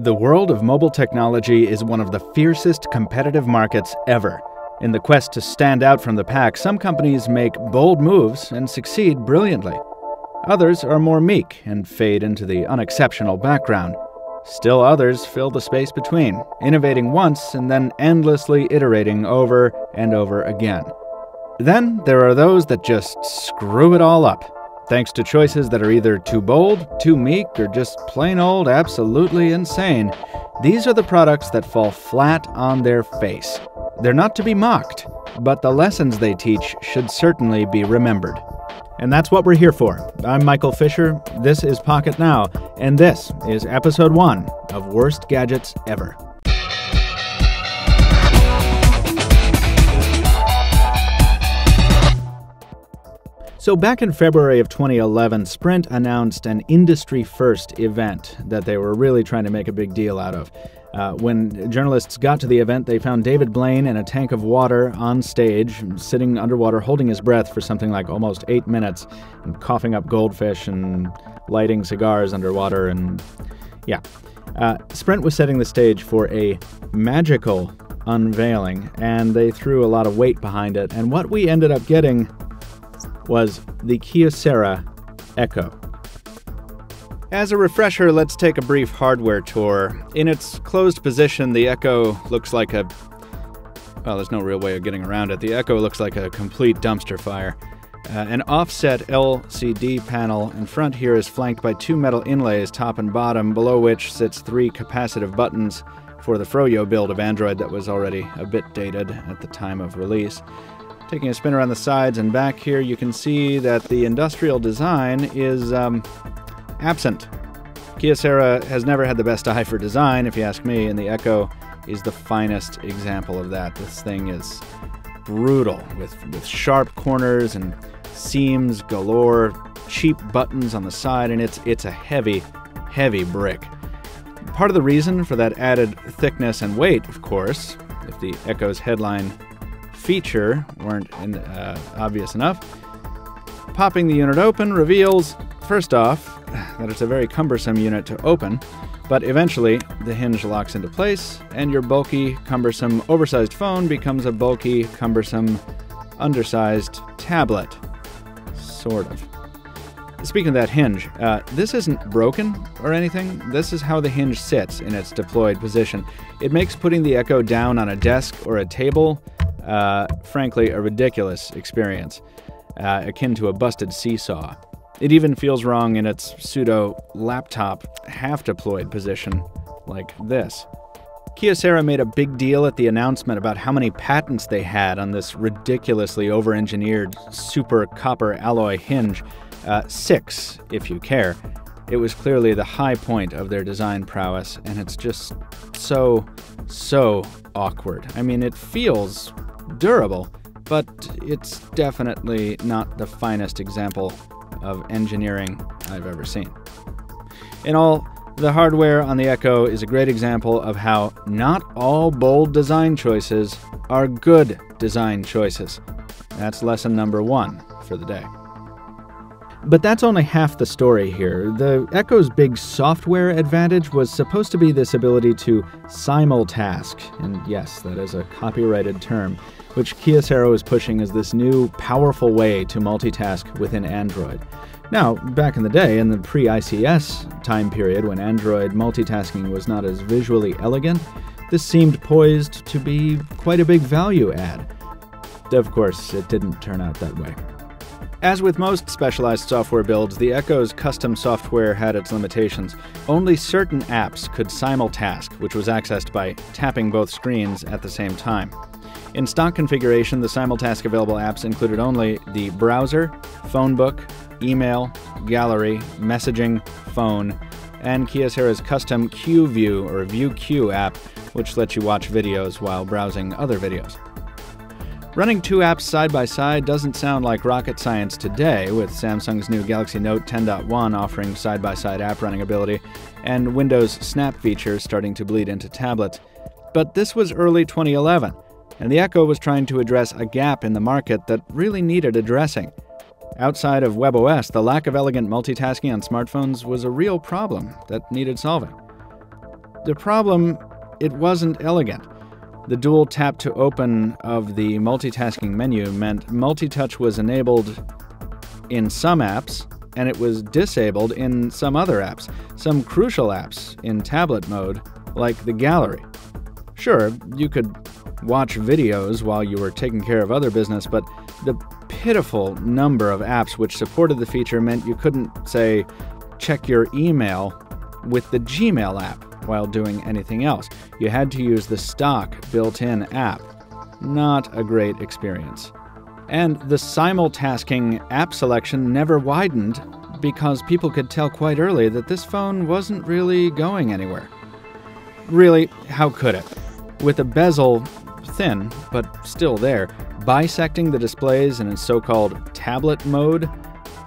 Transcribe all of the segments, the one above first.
The world of mobile technology is one of the fiercest competitive markets ever. In the quest to stand out from the pack, some companies make bold moves and succeed brilliantly. Others are more meek and fade into the unexceptional background. Still others fill the space between, innovating once and then endlessly iterating over and over again. Then there are those that just screw it all up, thanks to choices that are either too bold, too meek, or just plain old absolutely insane. These are the products that fall flat on their face. They're not to be mocked, but the lessons they teach should certainly be remembered. And that's what we're here for. I'm Michael Fisher, this is Pocketnow, and this is episode one of Worst Gadgets Ever. So, back in February of 2011, Sprint announced an industry first event that they were really trying to make a big deal out of. Uh, when journalists got to the event, they found David Blaine in a tank of water on stage, sitting underwater, holding his breath for something like almost eight minutes, and coughing up goldfish and lighting cigars underwater. And yeah. Uh, Sprint was setting the stage for a magical unveiling, and they threw a lot of weight behind it. And what we ended up getting was the Kyocera Echo. As a refresher, let's take a brief hardware tour. In its closed position, the Echo looks like a. Well, there's no real way of getting around it. The Echo looks like a complete dumpster fire. Uh, an offset LCD panel in front here is flanked by two metal inlays, top and bottom, below which sits three capacitive buttons for the Froyo build of Android that was already a bit dated at the time of release. Taking a spin around the sides and back here, you can see that the industrial design is um, absent. Kyocera has never had the best eye for design, if you ask me, and the Echo is the finest example of that. This thing is brutal, with, with sharp corners and seams galore, cheap buttons on the side, and it's, it's a heavy, heavy brick. Part of the reason for that added thickness and weight, of course, if the Echo's headline feature weren't in, uh, obvious enough. Popping the unit open reveals, first off, that it's a very cumbersome unit to open, but eventually the hinge locks into place, and your bulky, cumbersome, oversized phone becomes a bulky, cumbersome, undersized tablet. Sort of. Speaking of that hinge, uh, this isn't broken or anything. This is how the hinge sits in its deployed position. It makes putting the Echo down on a desk or a table uh, frankly, a ridiculous experience, uh, akin to a busted seesaw. It even feels wrong in its pseudo laptop half deployed position, like this. Kyocera made a big deal at the announcement about how many patents they had on this ridiculously over engineered super copper alloy hinge. Uh, six, if you care. It was clearly the high point of their design prowess, and it's just so, so awkward. I mean, it feels durable, but it's definitely not the finest example of engineering I've ever seen. In all, the hardware on the Echo is a great example of how not all bold design choices are good design choices. That's lesson number one for the day. But that's only half the story here. The Echo's big software advantage was supposed to be this ability to simultask, and yes, that is a copyrighted term, which Kyocera is pushing as this new, powerful way to multitask within Android. Now, back in the day, in the pre ICS time period when Android multitasking was not as visually elegant, this seemed poised to be quite a big value add. Of course, it didn't turn out that way. As with most specialized software builds, the Echo's custom software had its limitations. Only certain apps could simultask, which was accessed by tapping both screens at the same time. In stock configuration, the simultask available apps included only the browser, phone book, email, gallery, messaging, phone, and Kyocera's custom Q View or View Q app, which lets you watch videos while browsing other videos. Running two apps side by side doesn't sound like rocket science today, with Samsung's new Galaxy Note 10.1 offering side by side app running ability, and Windows Snap features starting to bleed into tablets. But this was early 2011, and the Echo was trying to address a gap in the market that really needed addressing. Outside of WebOS, the lack of elegant multitasking on smartphones was a real problem that needed solving. The problem, it wasn't elegant. The dual tap to open of the multitasking menu meant multi-touch was enabled in some apps and it was disabled in some other apps, some crucial apps in tablet mode, like the gallery. Sure, you could watch videos while you were taking care of other business, but the pitiful number of apps which supported the feature meant you couldn't, say, check your email with the Gmail app while doing anything else. You had to use the stock built in app. Not a great experience. And the simultasking app selection never widened because people could tell quite early that this phone wasn't really going anywhere. Really, how could it? With a bezel thin, but still there, bisecting the displays in a so called tablet mode,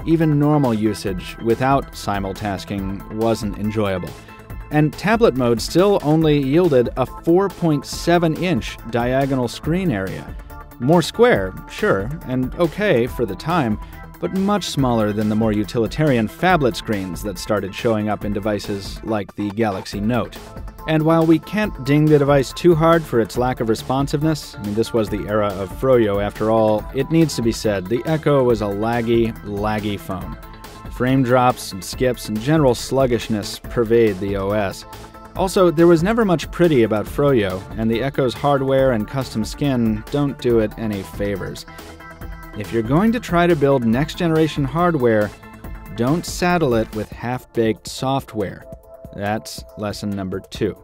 even normal usage without simultasking wasn't enjoyable. And tablet mode still only yielded a 4.7 inch diagonal screen area more square, sure, and okay for the time, but much smaller than the more utilitarian phablet screens that started showing up in devices like the Galaxy Note. And while we can't ding the device too hard for its lack of responsiveness, I mean, this was the era of Froyo after all, it needs to be said the Echo was a laggy, laggy phone. Frame drops and skips and general sluggishness pervade the OS. Also, there was never much pretty about Froyo, and the Echo's hardware and custom skin don't do it any favors. If you're going to try to build next generation hardware, don't saddle it with half baked software. That's lesson number two.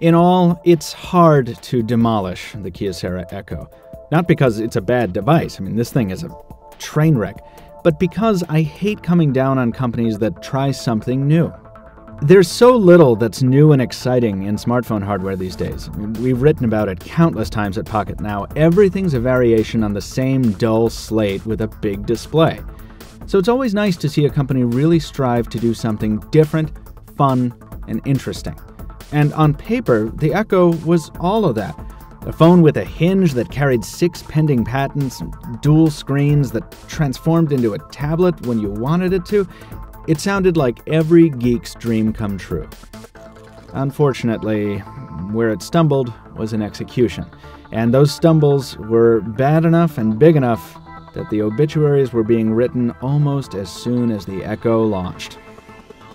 In all, it's hard to demolish the Kyocera Echo. Not because it's a bad device, I mean, this thing is a train wreck, but because I hate coming down on companies that try something new. There's so little that's new and exciting in smartphone hardware these days. We've written about it countless times at Pocketnow. Everything's a variation on the same dull slate with a big display. So it's always nice to see a company really strive to do something different, fun, and interesting. And on paper, the Echo was all of that. A phone with a hinge that carried six pending patents, dual screens that transformed into a tablet when you wanted it to, it sounded like every geek's dream come true. Unfortunately, where it stumbled was in execution, and those stumbles were bad enough and big enough that the obituaries were being written almost as soon as the Echo launched.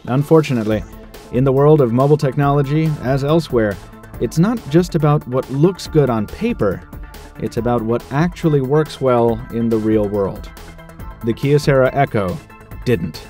Unfortunately, in the world of mobile technology, as elsewhere, it's not just about what looks good on paper, it's about what actually works well in the real world. The Kyocera Echo didn't.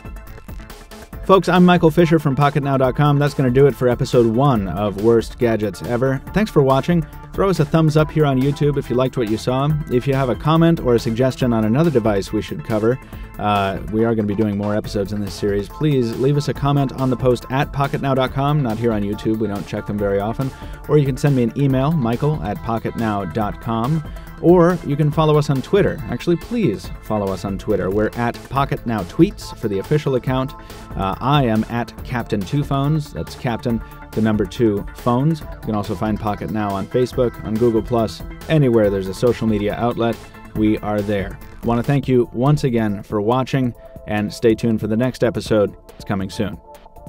Folks, I'm Michael Fisher from PocketNow.com. That's going to do it for episode one of Worst Gadgets Ever. Thanks for watching. Throw us a thumbs up here on YouTube if you liked what you saw. If you have a comment or a suggestion on another device we should cover, uh, we are going to be doing more episodes in this series. Please leave us a comment on the post at pocketnow.com, not here on YouTube. We don't check them very often. Or you can send me an email, michael at pocketnow.com. Or you can follow us on Twitter. Actually, please follow us on Twitter. We're at PocketNowTweets for the official account. Uh, I am at Captain Two Phones. That's Captain, the number two phones. You can also find Pocketnow on Facebook, on Google Plus, anywhere there's a social media outlet. We are there. I want to thank you once again for watching, and stay tuned for the next episode. It's coming soon.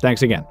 Thanks again.